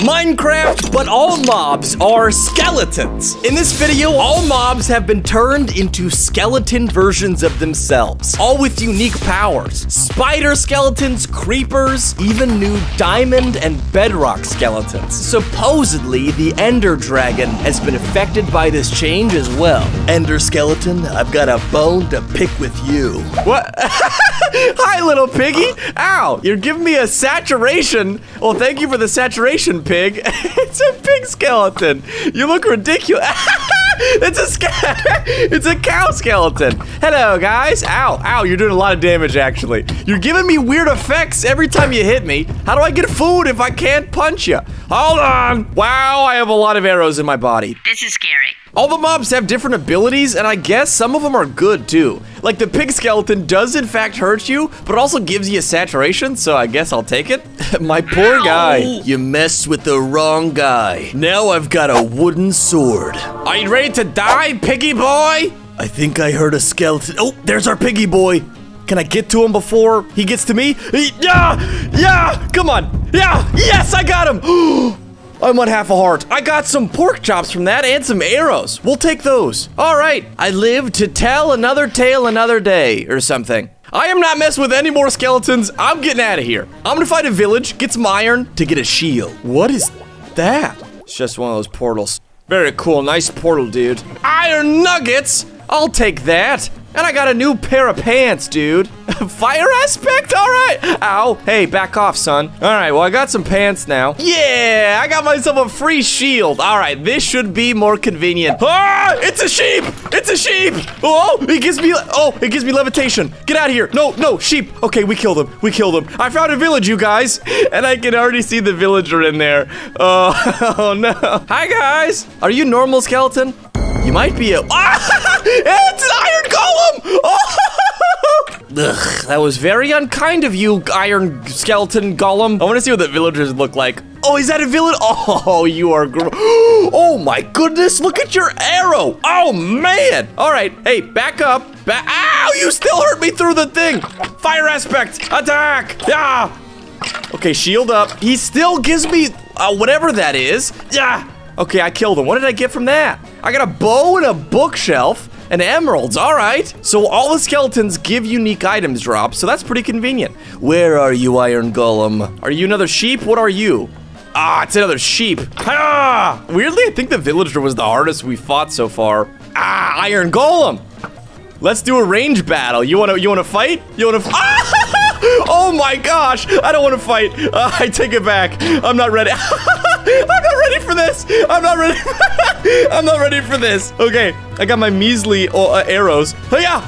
Minecraft, but all mobs are skeletons. In this video, all mobs have been turned into skeleton versions of themselves, all with unique powers. Spider skeletons, creepers, even new diamond and bedrock skeletons. Supposedly, the Ender Dragon has been affected by this change as well. Ender Skeleton, I've got a bone to pick with you. What? Hi, little piggy. Ow, you're giving me a saturation. Well, thank you for the saturation, pig. it's a pig skeleton. You look ridiculous. it's a it's a cow skeleton. Hello, guys. Ow, ow, you're doing a lot of damage, actually. You're giving me weird effects every time you hit me. How do I get food if I can't punch you? Hold on. Wow, I have a lot of arrows in my body. This is scary. All the mobs have different abilities, and I guess some of them are good too. Like the pig skeleton does in fact hurt you, but also gives you a saturation, so I guess I'll take it. My poor guy. You messed with the wrong guy. Now I've got a wooden sword. Are you ready to die, piggy boy? I think I heard a skeleton. Oh, there's our piggy boy. Can I get to him before he gets to me? Yeah! Yeah! Come on! Yeah! Yes, I got him! I'm on half a heart. I got some pork chops from that and some arrows. We'll take those. All right. I live to tell another tale another day or something. I am not messing with any more skeletons. I'm getting out of here. I'm gonna find a village, get some iron to get a shield. What is that? It's just one of those portals. Very cool. Nice portal, dude. Iron nuggets. I'll take that. And I got a new pair of pants, dude. Fire aspect? All right. Ow. Hey, back off, son. All right, well, I got some pants now. Yeah, I got myself a free shield. All right, this should be more convenient. Ah, it's a sheep. It's a sheep. Oh, it gives me, oh, it gives me levitation. Get out of here. No, no, sheep. Okay, we killed him. We killed him. I found a village, you guys. And I can already see the villager in there. Oh, oh no. Hi, guys. Are you normal skeleton? You might be a. Ah! It's an iron golem! Oh! Ugh, that was very unkind of you, iron skeleton golem. I want to see what the villagers look like. Oh, is that a village? Oh, you are Oh my goodness, look at your arrow. Oh man. All right, hey, back up. Ba Ow, you still hurt me through the thing. Fire aspect, attack. Yeah. Okay, shield up. He still gives me uh, whatever that is. Yeah. Okay, I killed him. What did I get from that? I got a bow and a bookshelf and emeralds. All right. So all the skeletons give unique items drops, so that's pretty convenient. Where are you, Iron Golem? Are you another sheep? What are you? Ah, it's another sheep. Ah! Weirdly, I think the villager was the hardest we fought so far. Ah, Iron Golem. Let's do a range battle. You wanna you wanna fight? You wanna? Ah! Oh my gosh! I don't want to fight. Uh, I take it back. I'm not ready. I'm not ready for this. I'm not ready. I'm not ready for this. Okay, I got my measly uh, arrows. Oh yeah.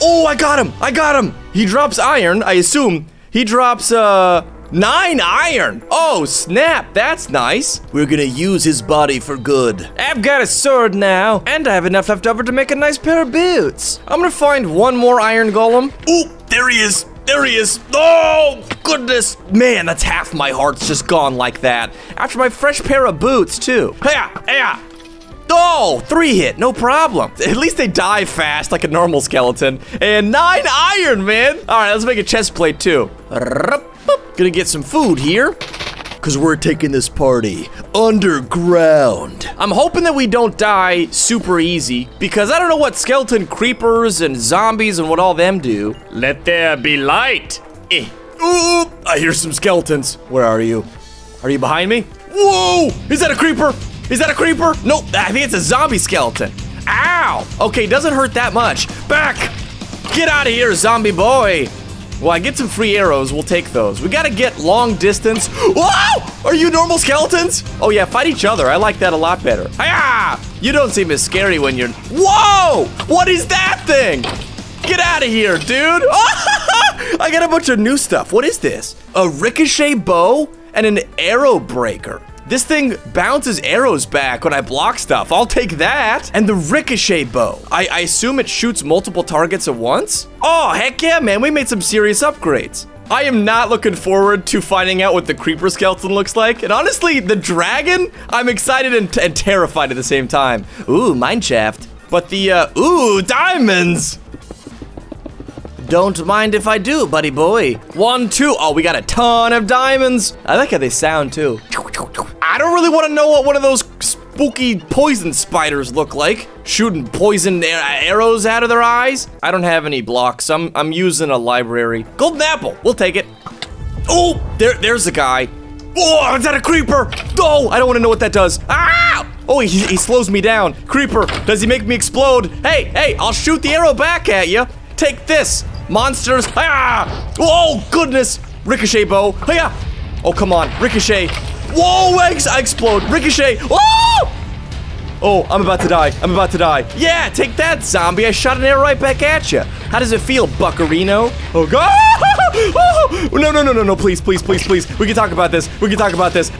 Oh, I got him. I got him. He drops iron. I assume he drops uh nine iron. Oh snap! That's nice. We're gonna use his body for good. I've got a sword now, and I have enough left over to make a nice pair of boots. I'm gonna find one more iron golem. Ooh, there he is. There he is. Oh, goodness. Man, that's half my heart's just gone like that. After my fresh pair of boots, too. Hey, hey. Oh, three hit, no problem. At least they die fast like a normal skeleton. And nine iron, man. All right, let's make a chest plate too. Gonna get some food here. Cause we're taking this party underground. I'm hoping that we don't die super easy because I don't know what skeleton creepers and zombies and what all them do. Let there be light. Eh. Ooh, I hear some skeletons. Where are you? Are you behind me? Whoa! Is that a creeper? Is that a creeper? Nope, I think it's a zombie skeleton. Ow! Okay, doesn't hurt that much. Back! Get out of here, zombie boy! Well, I get some free arrows. We'll take those. We gotta get long distance. Whoa! Are you normal skeletons? Oh yeah, fight each other. I like that a lot better. Hiya! You don't seem as scary when you're. Whoa! What is that thing? Get out of here, dude! I got a bunch of new stuff. What is this? A ricochet bow and an arrow breaker. This thing bounces arrows back when I block stuff. I'll take that. And the ricochet bow. I, I, assume it shoots multiple targets at once? Oh, heck yeah, man. We made some serious upgrades. I am not looking forward to finding out what the creeper skeleton looks like. And honestly, the dragon, I'm excited and, and terrified at the same time. Ooh, mine shaft. But the, uh, ooh, diamonds. Don't mind if I do, buddy boy. One, two. Oh, we got a ton of diamonds. I like how they sound too. I don't really want to know what one of those spooky poison spiders look like. Shooting poison arrows out of their eyes. I don't have any blocks. I'm, I'm using a library. Golden apple. We'll take it. Oh, there, there's a guy. Oh, is that a creeper? Oh, I don't want to know what that does. Ah! Oh, he, he slows me down. Creeper, does he make me explode? Hey, hey, I'll shoot the arrow back at you. Take this, monsters. Ah! Oh, goodness. Ricochet bow. Yeah. Oh, come on. Ricochet. Whoa, eggs! I explode. Ricochet. Oh! Oh, I'm about to die. I'm about to die. Yeah, take that, zombie. I shot an arrow right back at you. How does it feel, Buckarino? Oh, God. No, no, no, no, no. Please, please, please, please. We can talk about this. We can talk about this.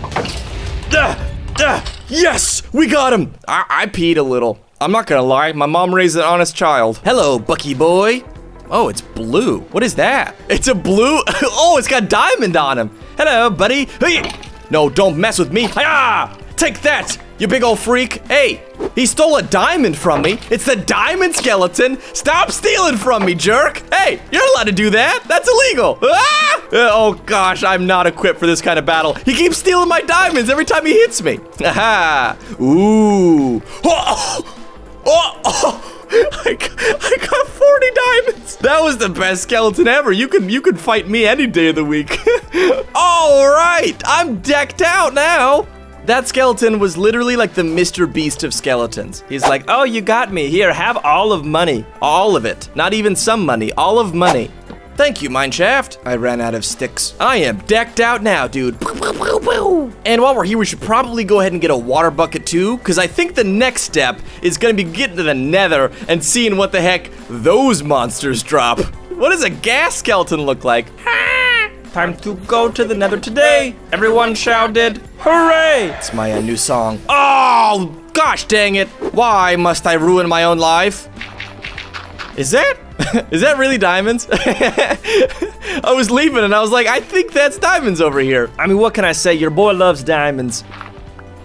Uh, uh, yes, we got him. I, I peed a little. I'm not gonna lie. My mom raised an honest child. Hello, Bucky boy. Oh, it's blue. What is that? It's a blue. oh, it's got diamond on him. Hello, buddy. Hey. No, don't mess with me. Hiya! Take that, you big old freak. Hey, he stole a diamond from me. It's the diamond skeleton. Stop stealing from me, jerk. Hey, you're allowed to do that. That's illegal. Ah! Uh, oh gosh, I'm not equipped for this kind of battle. He keeps stealing my diamonds every time he hits me. Aha. Ooh. Oh, oh, oh. I got, I got 40 diamonds. That was the best skeleton ever. You can you can fight me any day of the week. All right, I'm decked out now. That skeleton was literally like the Mr. Beast of skeletons. He's like, oh, you got me. Here, have all of money. All of it. Not even some money. All of money. Thank you, Mineshaft. I ran out of sticks. I am decked out now, dude. And while we're here, we should probably go ahead and get a water bucket too, because I think the next step is gonna be getting to the nether and seeing what the heck those monsters drop. What does a ghast skeleton look like? Time to go to the nether today. Everyone shouted, hooray! It's my uh, new song. Oh, gosh dang it. Why must I ruin my own life? Is that, is that really diamonds? I was leaving and I was like, I think that's diamonds over here. I mean, what can I say? Your boy loves diamonds.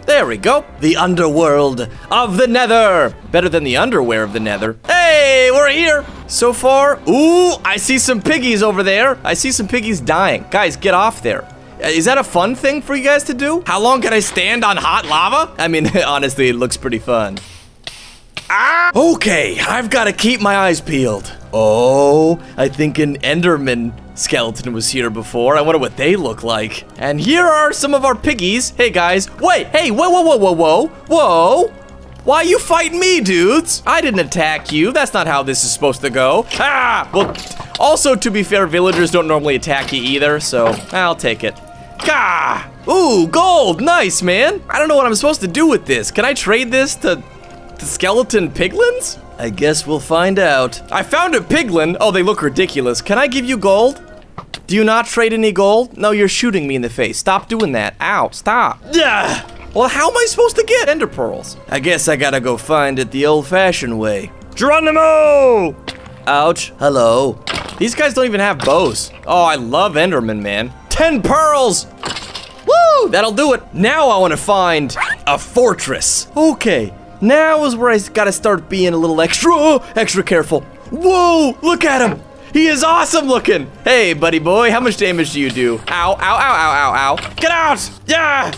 There we go. The underworld of the nether. Better than the underwear of the nether. Hey, we're here. So far, ooh, I see some piggies over there. I see some piggies dying. Guys, get off there. Uh, that a fun thing for you guys to do? How long can I stand on hot lava? I mean, honestly, it looks pretty fun. Ah! Okay, I've got to keep my eyes peeled. Oh, I think an Enderman skeleton was here before. I wonder what they look like. And here are some of our piggies. Hey, guys. Wait, hey, whoa, whoa, whoa, whoa, whoa. Whoa. Why are you fighting me, dudes? I didn't attack you. That's not how this is supposed to go. Ah! Well, also, to be fair, villagers don't normally attack you either, so I'll take it. Gah! Ooh, gold! Nice, man! I don't know what I'm supposed to do with this. Can I trade this to, to skeleton piglins? I guess we'll find out. I found a piglin. Oh, they look ridiculous. Can I give you gold? Do you not trade any gold? No, you're shooting me in the face. Stop doing that. Ow, stop. Yeah. Well, how am I supposed to get ender pearls? I guess I gotta go find it the old-fashioned way. Geronimo! Ouch. Hello. These guys don't even have bows. Oh, I love Enderman, man. 10 pearls! Woo! That'll do it. Now I want to find a fortress. Okay. Now is where I gotta start being a little extra, extra careful. Whoa, look at him. He is awesome looking. Hey, buddy boy, how much damage do you do? Ow, ow, ow, ow, ow, ow. Get out. Yeah.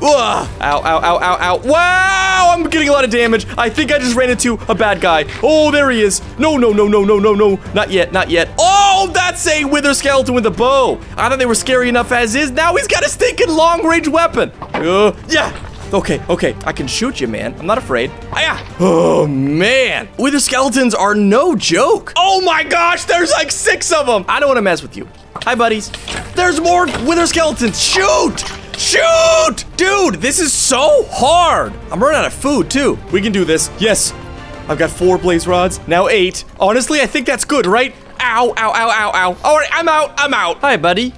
Ugh. Ow, ow, ow, ow, ow. Wow, I'm getting a lot of damage. I think I just ran into a bad guy. Oh, there he is. No, no, no, no, no, no, no. Not yet, not yet. Oh, that's a wither skeleton with a bow. I thought they were scary enough as is. Now he's got a stinking long-range weapon. Uh, yeah. Okay, okay, I can shoot you, man. I'm not afraid. Ah, Aya! Oh, man. Wither skeletons are no joke. Oh my gosh, there's like six of them. I don't want to mess with you. Hi, buddies. There's more wither skeletons. Shoot! Shoot! Dude, this is so hard. I'm running out of food, too. We can do this. Yes. I've got four blaze rods, now eight. Honestly, I think that's good, right? Ow, ow, ow, ow, ow. All right, I'm out, I'm out. Hi, buddy.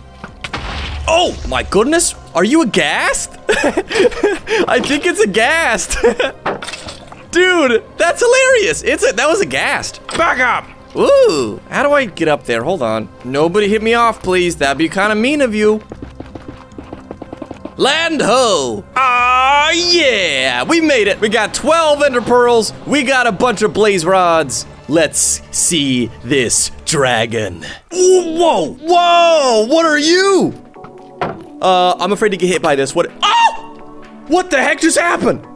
Oh, my goodness. Are you a ghast? I think it's a ghast. Dude, that's hilarious. It's a, that was a ghast. Back up. Ooh, how do I get up there? Hold on. Nobody hit me off, please. That'd be kind of mean of you. Land ho! Ah, yeah! We made it! We got 12 ender pearls, we got a bunch of blaze rods. Let's see this dragon. Whoa! Whoa! What are you? Uh, I'm afraid to get hit by this. What? Oh! What the heck just happened?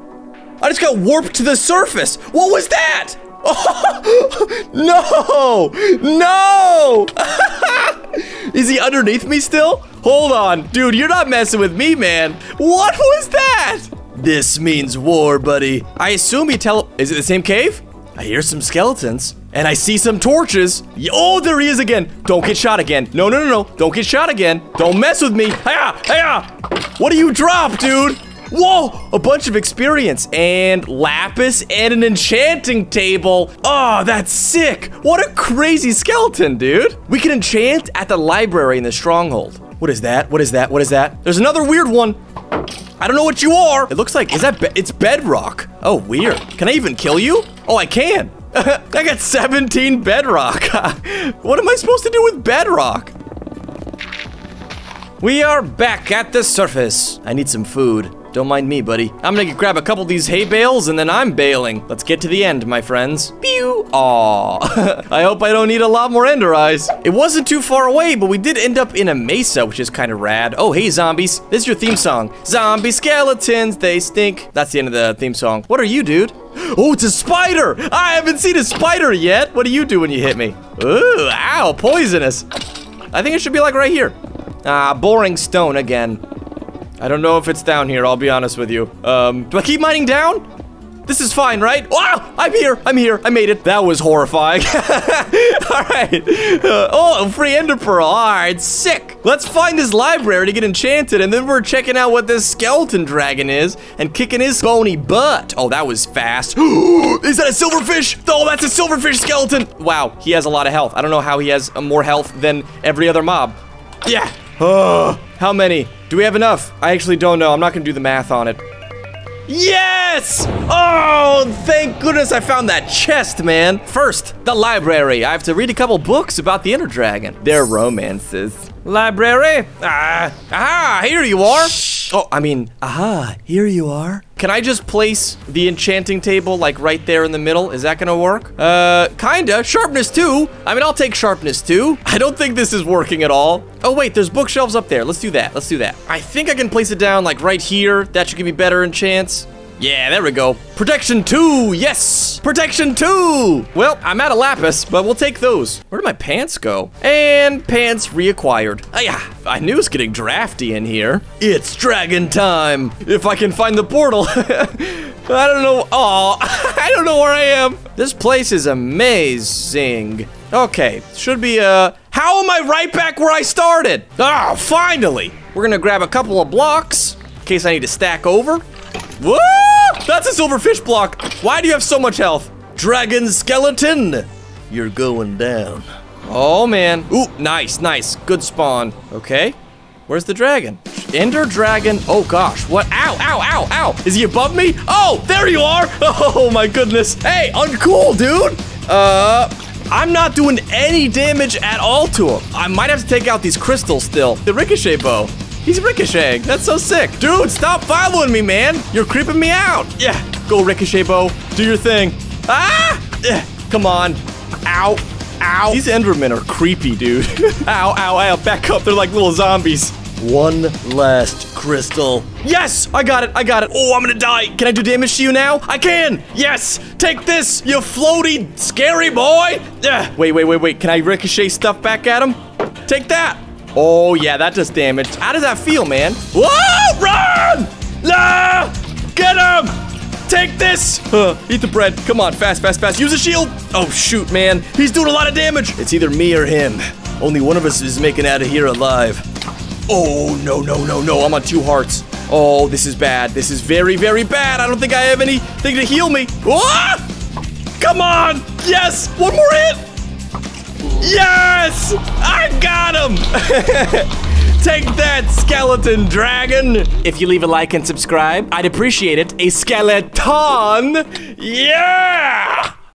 I just got warped to the surface. What was that? no! No! Is he underneath me still? Hold on. Dude, you're not messing with me, man. What was that? This means war, buddy. I assume he tell- Is it the same cave? I hear some skeletons. And I see some torches. Oh, there he is again. Don't get shot again. No, no, no, no. Don't get shot again. Don't mess with me. Hiya! Hiya! What do you drop, dude? Whoa! A bunch of experience and lapis and an enchanting table. Oh, that's sick. What a crazy skeleton, dude. We can enchant at the library in the stronghold. What is that? What is that? What is that? There's another weird one. I don't know what you are. It looks like, is that, be it's bedrock. Oh, weird. Can I even kill you? Oh, I can. I got 17 bedrock. what am I supposed to do with bedrock? We are back at the surface. I need some food. Don't mind me, buddy. I'm gonna grab a couple of these hay bales and then I'm bailing. Let's get to the end, my friends. Pew! Aw. I hope I don't need a lot more ender eyes. It wasn't too far away, but we did end up in a mesa, which is kind of rad. Oh, hey, zombies. This is your theme song. Zombie skeletons, they stink. That's the end of the theme song. What are you, dude? Oh, it's a spider! I haven't seen a spider yet. What do you do when you hit me? Ooh, ow, poisonous. I think it should be like right here. Ah, boring stone again. I don't know if it's down here, I'll be honest with you. Um, do I keep mining down? This is fine, right? Wow, I'm here, I'm here, I made it. That was horrifying. all right. Uh, oh, free ender pearl, all right, sick. Let's find this library to get enchanted, and then we're checking out what this skeleton dragon is and kicking his bony butt. Oh, that was fast. is that a silverfish? Oh, that's a silverfish skeleton. Wow, he has a lot of health. I don't know how he has more health than every other mob. Yeah. Oh, how many? Do we have enough? I actually don't know. I'm not gonna do the math on it. Yes! Oh, thank goodness I found that chest, man. First, the library. I have to read a couple books about the Ender Dragon. Their romances. Library? Ah, aha, here you are. Oh, I mean, aha, here you are. Can I just place the enchanting table like right there in the middle? Is that gonna work? Uh, kinda. Sharpness two. I mean, I'll take sharpness two. I don't think this is working at all. Oh wait, there's bookshelves up there. Let's do that. Let's do that. I think I can place it down like right here. That should give me better enchants. Yeah, there we go. Protection 2, yes! Protection 2! Well, I'm out of lapis, but we'll take those. Where did my pants go? And pants reacquired. Oh yeah, I knew it was getting drafty in here. It's dragon time! If I can find the portal. I don't know, oh, I don't know where I am. This place is amazing. Okay, should be, uh, how am I right back where I started? Oh, finally! We're gonna grab a couple of blocks in case I need to stack over. Whoa! That's a silver fish block. Why do you have so much health? Dragon skeleton. You're going down. Oh, man. Ooh, nice, nice. Good spawn. Okay. Where's the dragon? Ender dragon. Oh, gosh. What? Ow, ow, ow, ow. Is he above me? Oh, there you are. Oh, my goodness. Hey, uncool, dude. Uh, I'm not doing any damage at all to him. I might have to take out these crystals still. The ricochet bow. He's ricocheting. That's so sick. Dude, stop following me, man. You're creeping me out. Yeah, go ricochet bow. Do your thing. Ah! Yeah, come on. Ow. Ow. These Endermen are creepy, dude. ow, ow, ow. Back up. They're like little zombies. One last crystal. Yes! I got it. I got it. Oh, I'm gonna die. Can I do damage to you now? I can. Yes. Take this, you floaty, scary boy. Yeah. Wait, wait, wait, wait. Can I ricochet stuff back at him? Take that. Oh, yeah, that does damage. How does that feel, man? Whoa! Run! No! Get him! Take this! Uh, eat the bread. Come on, fast, fast, fast. Use a shield! Oh, shoot, man. He's doing a lot of damage. It's either me or him. Only one of us is making out of here alive. Oh, no, no, no, no. I'm on two hearts. Oh, this is bad. This is very, very bad. I don't think I have anything to heal me. Ah! Come on! Yes! One more hit! Yes! I got him! Take that, skeleton dragon! If you leave a like and subscribe, I'd appreciate it. A skeleton! Yeah!